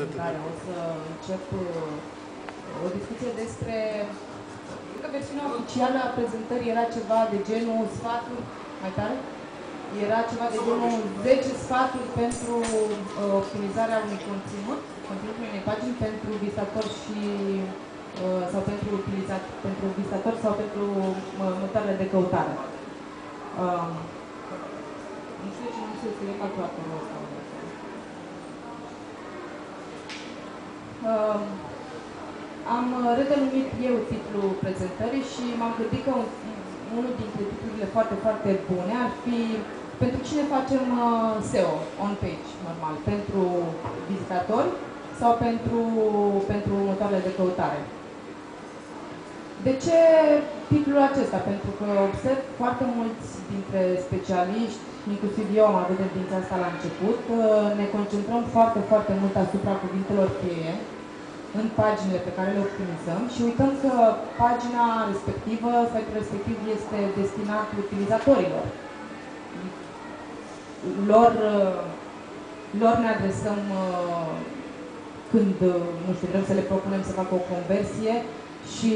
prezentare. O să încep uh, o discuție despre... Cred că versiunea oficială a prezentării era ceva de genul sfaturi, mai tare? Era ceva de genul 10 sfaturi pentru uh, optimizarea unui conținut, conținutul unei pagini pentru vizitator și uh, sau pentru utilizator, pentru vizitator sau pentru uh, motoarele de căutare. Uh, nu știu de ce nu se scrie calculatorul ăsta. Uh, am redenumit eu titlul prezentării și m-am gândit că un, unul dintre titlurile foarte, foarte bune ar fi pentru cine facem uh, SEO on-page, normal, pentru vizitatori sau pentru, pentru motoarele de căutare. De ce titlul acesta? Pentru că observ foarte mulți dintre specialiști, inclusiv eu am avut tendința asta la început, ne concentrăm foarte, foarte mult asupra cuvintelor cheie în paginile pe care le optimizăm și uităm că pagina respectivă, site-ul respectiv este destinat utilizatorilor. Lor, lor ne adresăm când, nu știu, vrem să le propunem să facă o conversie și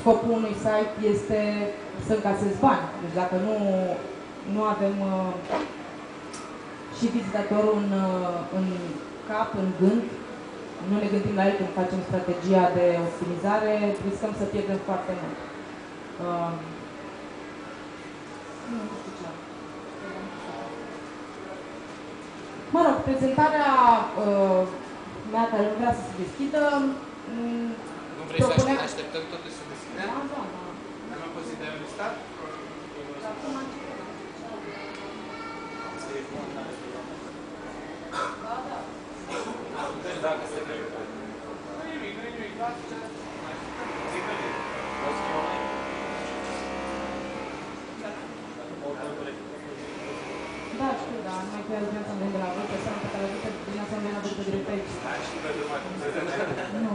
scopul unui site este să încasezi bani. Deci dacă nu, nu avem uh, și vizitatorul în, uh, în cap, în gând, nu ne gândim la el când facem strategia de optimizare, riscăm să pierdem foarte mult. Uh, nu știu ce Mă rog, prezentarea uh, mea care nu vrea să se deschidă, mm, nu vrei Propunem... să așteptăm totul să deschidă? Da, da, da. Dar nu poți să dai un listat? Da, da. Dacă se vede. Nu e nimic, nu e nimic. Da, știu, dar numai că el vrea să-mi vende la voi, persoana pe care o duce, bine să-mi vende la voi direct aici. Da, și vedem mai cum se Nu.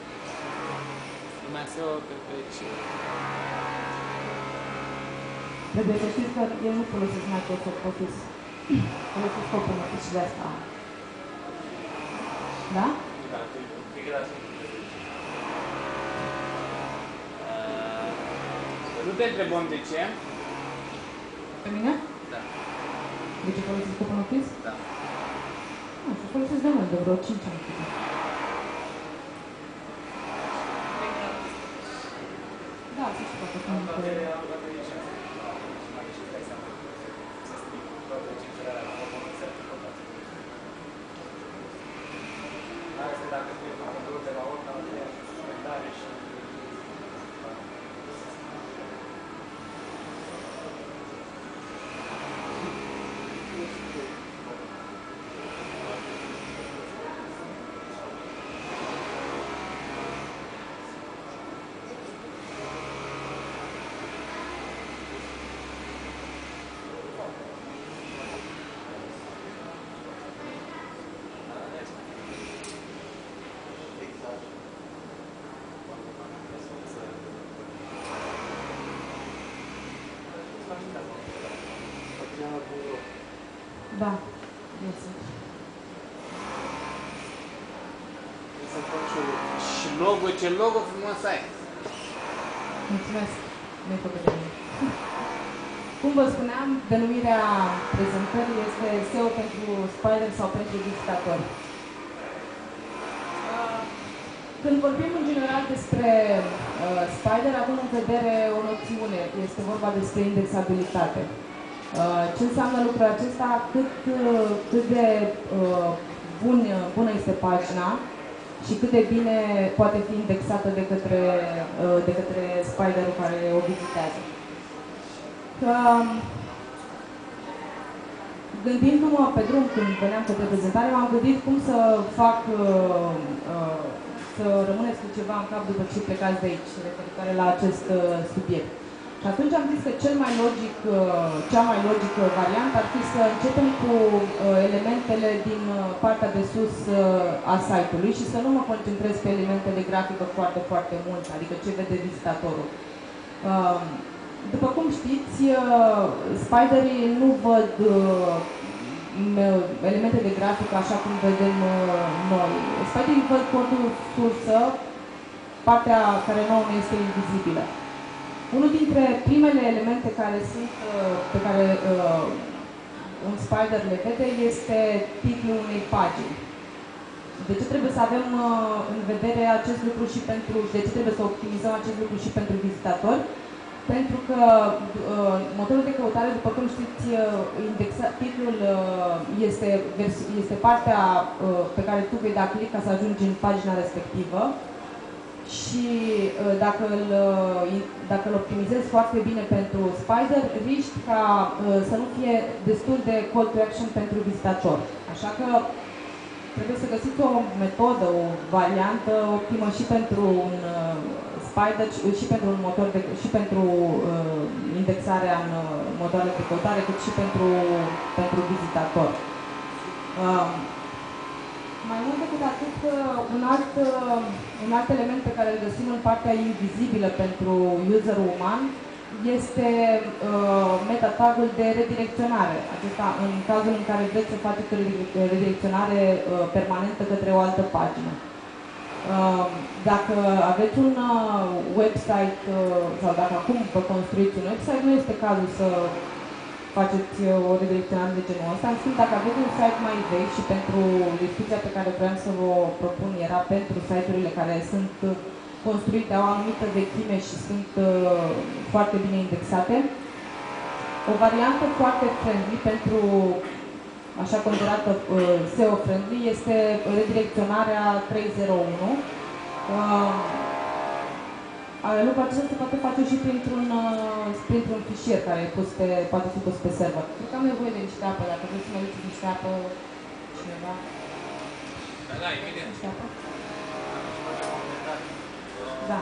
Lumea se o petrece. Trebuie să știți că eu nu folosesc Microsoft Office. Folosesc OpenOffice și de asta. Da? Da, e gratis. Nu te întrebăm de ce. Pe mine? De ce folosesc OpenOffice? Da. Nu, și folosesc de mult, de vreo 5 ani. Da, să știu că sunt... Dacă tu ești de la oricare și Da, este. Și logo, ce logo frumos ai! Mulțumesc, nu făcut de mine. Cum vă spuneam, denumirea prezentării este SEO pentru Spider sau pentru vizitatori. Uh, Când vorbim în general despre uh, Spider, avem în vedere o noțiune, este vorba despre indexabilitate. Uh, ce înseamnă lucrul acesta? Cât, uh, cât de uh, bun, bună este pagina și cât de bine poate fi indexată de către, uh, de către Spider-ul care o vizitează. Um, gândindu-mă pe drum când veneam către prezentare, m-am gândit cum să fac uh, uh, să rămâneți cu ceva în cap după ce plecați de aici, referitoare la acest uh, subiect. Și atunci am zis că cel mai logic, uh, cea mai logică variantă ar fi să începem cu uh, elementele din uh, partea de sus uh, a site-ului și să nu mă concentrez pe elementele grafică foarte, foarte mult, adică ce vede vizitatorul. Uh, după cum știți, uh, spiderii nu văd uh, elemente de grafică așa cum vedem uh, noi. Spiderii văd codul sursă, partea care nouă ne este invizibilă. Unul dintre primele elemente care sunt, pe care un spider le vede este titlul unei pagini. De ce trebuie să avem în vedere acest lucru și pentru, de ce trebuie să optimizăm acest lucru și pentru vizitatori? Pentru că uh, motorul de căutare, după cum știți, uh, indexa, titlul uh, este, este partea uh, pe care tu vei da click ca să ajungi în pagina respectivă și uh, dacă, îl, uh, dacă îl optimizezi foarte bine pentru Spider, riști ca uh, să nu fie destul de call to action pentru vizitator. Așa că trebuie să găsiți o metodă, o variantă optimă și pentru un uh, Spider și pentru un motor de, și pentru uh, indexarea în uh, motoare de căutare, cât și pentru, pentru vizitator. Uh, mai mult decât atât, uh, un alt, uh, un alt element pe care îl găsim în partea invizibilă pentru userul uman este uh, meta-tagul de redirecționare. Acesta în cazul în care vreți să faceți o redirecționare uh, permanentă către o altă pagină. Uh, dacă aveți un uh, website uh, sau dacă acum vă construiți un website, nu este cazul să faceți o redirecționare de genul ăsta. În schimb, dacă aveți un site mai vechi și pentru discuția pe care vreau să vă propun era pentru site-urile care sunt construite, au anumită vechime și sunt uh, foarte bine indexate, o variantă foarte friendly pentru așa considerată uh, SEO-friendly, este redirecționarea 301. Uh, lucrul acesta se poate face și printr-un uh, printr fișier care e pus pe, poate fi pus pe server. Cred că am nevoie de niște apă, dacă vreți să mă duceți niște apă cineva. Da, da, imediat. Niște apă? Da.